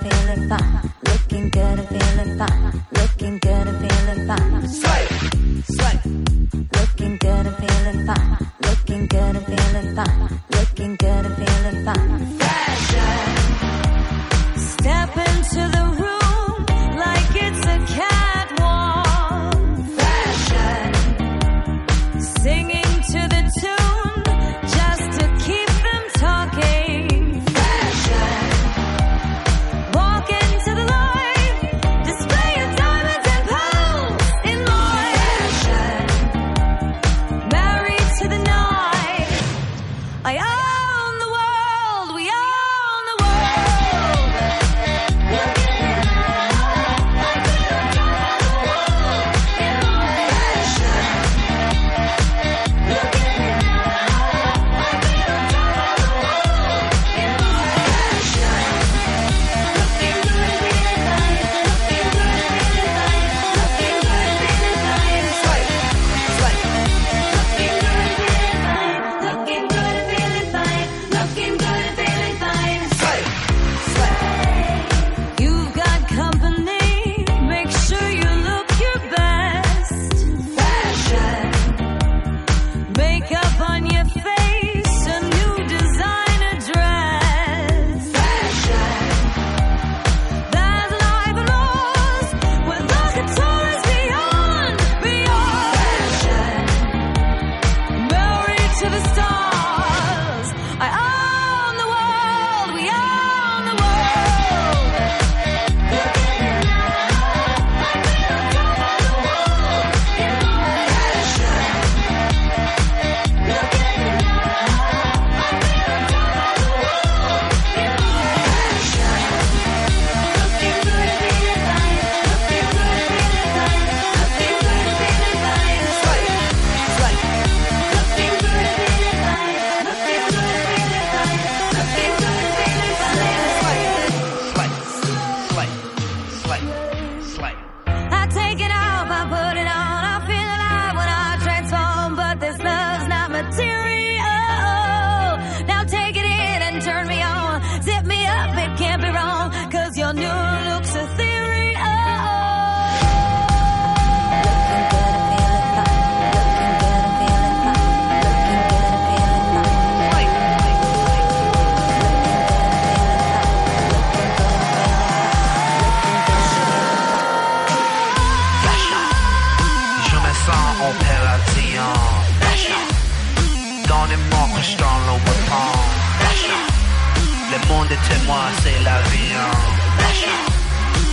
feeling fine. Looking good and feeling fine. Looking good and feeling fine. Sweat, sweat. Looking good and feeling fine. Looking good and feeling fine. Looking good and Opération. Dans les morts que je t'en l'opérant Lâchant Le monde c'est la vie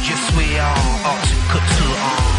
Je suis en hors